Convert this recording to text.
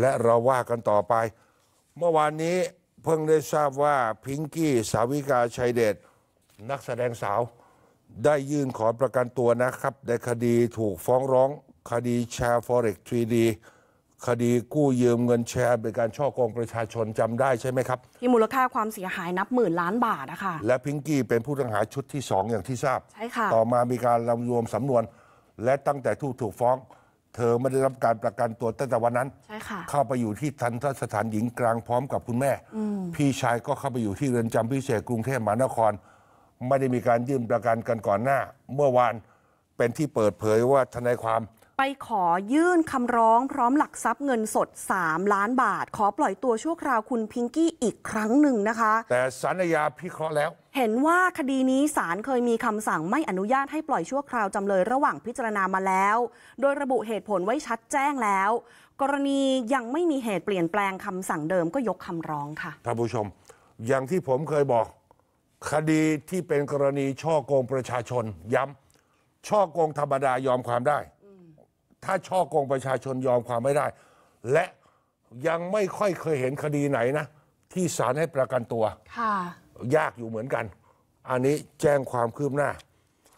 และเราว่ากันต่อไป เมื่อวานนี้เพิ่งได้ทราบว่าพิงกี้สาวิกาชัยเดชนักแสดงสาว ได้ยื่นขอประกันตัวนะครับ ในคดีถูกฟ้องร้อง คดีแชร์ Forex 3D คดีกู้ยืมเงินแชร์เป็นการช่อโกงประชาชนจำได้ใช่ไหมครับ ที่มูลค่าความเสียหายนับหมื่นล้านบาทอะค่ะและพิงกี้เป็นผู้ต้องหาชุดที่สองอย่างที่ทราบ ใช่ค่ะ ต่อมามีการรวมสำนวน และตั้งแต่ถูกถูกฟ้อง เธอไม่ได้รับการประกันตัวตั้งแต่วันนั้น ใช่ค่ะ เข้าไปอยู่ที่ทันทสถานหญิงกลางพร้อมกับคุณแม่ พี่ชายก็เข้าไปอยู่ที่เรือนจำพิเศษกรุงเทพมหานคร ไม่ได้มีการยื่นประกันกันก่อนหน้า เมื่อวานเป็นที่เปิดเผยว่าทนายความ ไปขอยื่นคำร้องพร้อมหลักทรัพย์เงินสด 3 ล้านบาท ขอปล่อยตัวชั่วคราวคุณพิงกี้อีกครั้งหนึ่งนะคะ แต่สารยาพิเคราะห์แล้ว เห็นว่าคดีนี้ศาลเคยมีคำสั่งไม่อนุญาตให้ปล่อยชั่วคราวจำเลยระหว่างพิจารณามาแล้ว โดยระบุเหตุผลไว้ชัดแจ้งแล้ว กรณียังไม่มีเหตุเปลี่ยนแปลงคำสั่งเดิมก็ยกคำร้องค่ะท่านผู้ชม อย่างที่ผมเคยบอก คดีที่เป็นกรณีช่อโกงประชาชนย้ำช่อโกงธรรมดายอมความได้ ถ้าช่อโกงประชาชนยอมความไม่ได้ และยังไม่ค่อยเคยเห็นคดีไหนนะ ที่ศาลให้ประกันตัว ค่ะ ยากอยู่เหมือนกัน อันนี้แจ้งความคืบหน้า